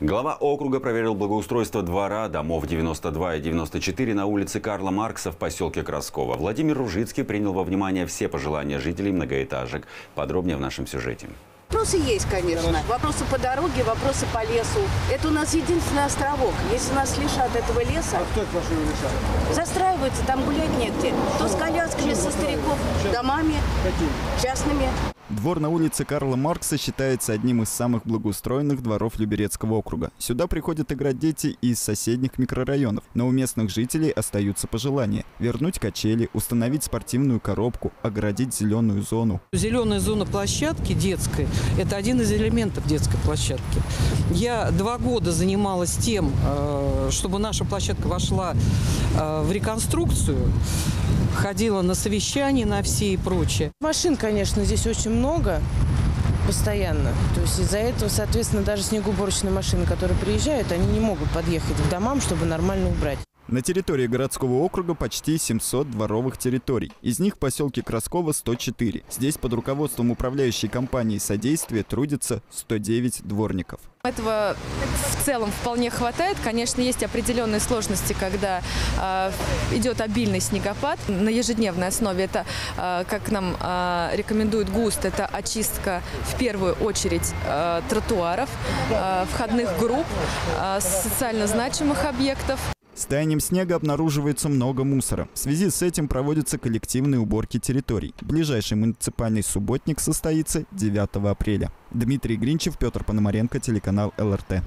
Глава округа проверил благоустройство двора домов 92 и 94 на улице Карла Маркса в поселке Красково. Владимир Ружицкий принял во внимание все пожелания жителей многоэтажек. Подробнее в нашем сюжете. Вопросы есть, конечно. Вопросы по дороге, вопросы по лесу. Это у нас единственный островок. Если нас лишат этого леса, Кто это вашего лишает? застраиваются, там гулять негде. То с колясками, со стариков, домами, частными. Двор на улице Карла Маркса считается одним из самых благоустроенных дворов Люберецкого округа. Сюда приходят играть дети из соседних микрорайонов. Но у местных жителей остаются пожелания. Вернуть качели, установить спортивную коробку, оградить зеленую зону. Зеленая зона площадки детской – это один из элементов детской площадки. Я два года занималась тем, э, чтобы наша площадка вошла э, в реконструкцию, ходила на совещания на все и прочее. Машин, конечно, здесь очень много постоянно. То есть из-за этого, соответственно, даже снегоуборочные машины, которые приезжают, они не могут подъехать к домам, чтобы нормально убрать. На территории городского округа почти 700 дворовых территорий. Из них в поселке Красково 104. Здесь под руководством управляющей компании «Содействие» трудится 109 дворников. Этого в целом вполне хватает. Конечно, есть определенные сложности, когда э, идет обильный снегопад на ежедневной основе. Это, э, как нам э, рекомендует ГУСТ, это очистка в первую очередь э, тротуаров, э, входных групп, э, социально значимых объектов. С таянием снега обнаруживается много мусора. В связи с этим проводятся коллективные уборки территорий. Ближайший муниципальный субботник состоится 9 апреля. Дмитрий Гринчев, Петр Пономаренко, телеканал ЛРТ.